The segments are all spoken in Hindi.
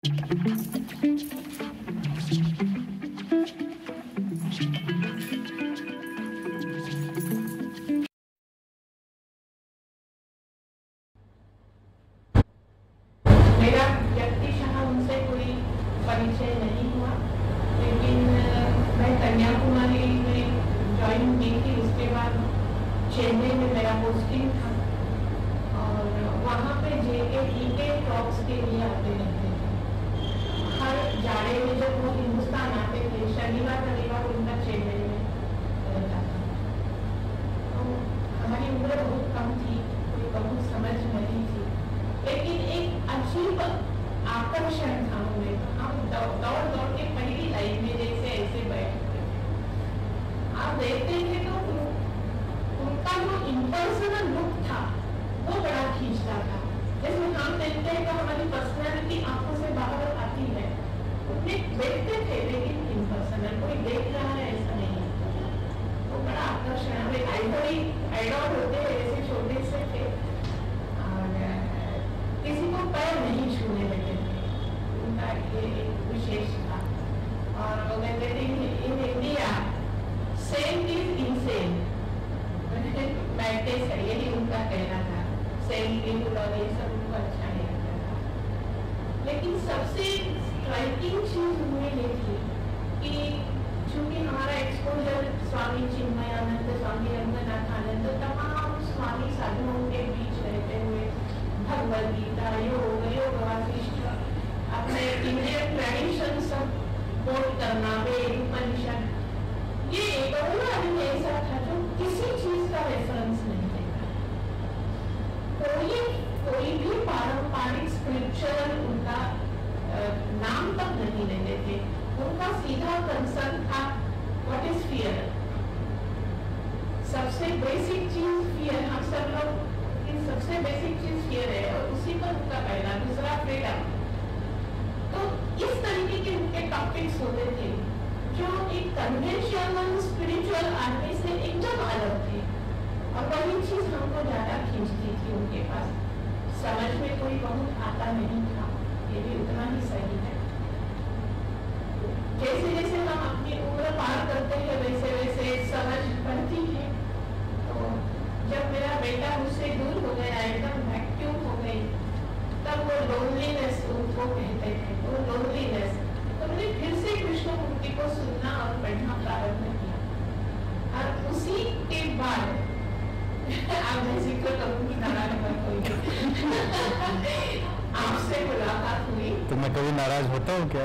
परिचय नहीं हुआ, लेकिन मैं कन्याकुमारी में ज्वाइन की थी, उसके बाद चेन्नई में मेरा पोस्टिंग था और वहाँ पे जे के ई के लिए आते थे जाड़े में जब वो हिंदुस्तान आते थे शनिवार रविवार उनका चेन्नई में था तो हमारी उम्र बहुत कम थी कोई बहुत समझ नहीं थी लेकिन एक अजीब आकर्षण था उनमें हम दौड़ दौड़ के पहली लाइन में जैसे ऐसे बैठते आप देखते थे तो उनका जो इम्पर्सनल लुक था वो बड़ा खींचता था। जैसे हम देखते हैं तो हमारी पर्सनैलिटी आँखों से बाहर आती है उन्हें देखते थे, लेकिन इम्पर्सनल कोई देख रहा है, ऐसा नहीं वो बड़ा आकर्षण हमें आइडोली आइडॉल होते हैं ऐसे छोटे से थे। किसी को पैर नहीं छूने लगे उनका ये विशेष था। और वो कहते थे, in India same is insane mattress है यही उनका कहना था सेम इज़ और ये सब उनको अच्छा नहीं लगता था लेकिन सबसे स्ट्राइकिंग चीज़ उनमें ये थी कि चूँकि हमारा एक्सपोजर स्वामी चिन्मयानंद, स्वामी रंगनाथ आनंद तमाम स्वामी साधुओं के बीच रहते हुए, भगवद गीता, योग योग अपने इंडियन ट्रेडिशन सब कोट करना, वेद, उपनिषद, ये एक और आदमी ऐसा था जो किसी चीज़ का रेफरेंस नहीं। सीधा कंसर्न था व्हाट इज़ फियर सबसे बेसिक चीज़ फियर हम सब लोग, इन सबसे बेसिक चीज़ फियर है और उसी पर उनका पहला, दूसरा फ्रीडम तो इस तरीके के उनके टॉपिक्स होते थे, जो एक कन्वेंशनल स्पिरिचुअल आदमी से एकदम अलग थे। और वही चीज़ हमको ज़्यादा खींचती थी उनके पास। समझ में कोई बहुत आता नहीं था, ये भी उतना ही सही है। जैसे जैसे हम अपनी उम्र पार करते हैं वैसे वैसे समझ बढ़ती है तो जब मेरा बेटा मुझसे दूर हो गया एकदम वैक्यूम हो गई? तब वो लोनलीनेस उनको कहते थे वो लोनलीनेस तो मैंने फिर से कृष्ण मूर्ति को सुनना और पढ़ना प्रारंभ किया? और उसी के बाद अब मैं ज़िक्र करूँगी नारायण पर कोई आपसे मुलाकात हुई तो मैं कभी नाराज़ होता हूँ क्या?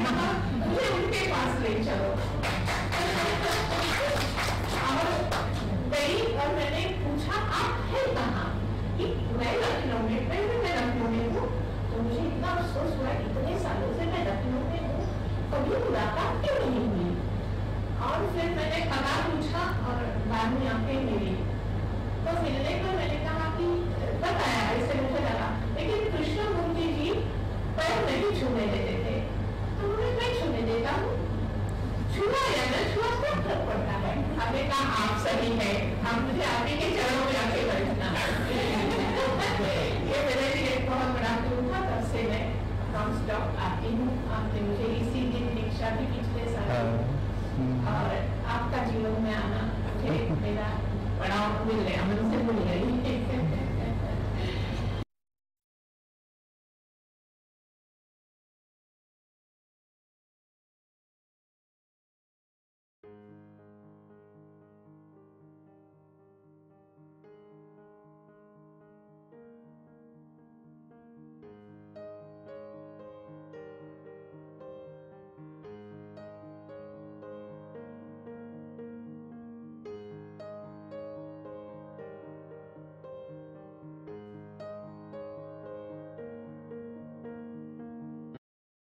मुझे उनके पास ले चलो गई और मैंने पूछा आप है कहाँ कि मैं लखनऊ में मैं मैं लखनऊ में हूँ तो मुझे इतना अफसोस हुआ इतने सालों से मैं लखनऊ में हूँ कभी मुलाकात क्यों नहीं हुई और फिर मैंने पता पूछा और बाद में आके मिली तो मिलने कि हमने कहा आप सही है। हम मुझे आगे के चरणों में आके बैठना ये मेरे लिए बहुत बड़ा था तब से मैं आती हूँ। आपने मुझे इसी दिन दीक्षा भी पिछले साल और आपका जीवन में आना मुझे मेरा पड़ाव मिल गई